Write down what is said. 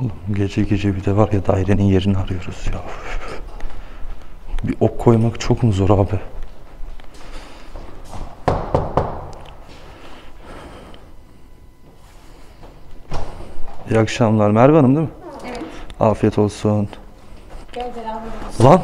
Oğlum gece gece bir de var ya dairenin yerini arıyoruz ya. Bir ok koymak çok mu zor abi? İyi akşamlar Merve Hanım değil mi? Evet. Afiyet olsun. Gel beraber. Lan!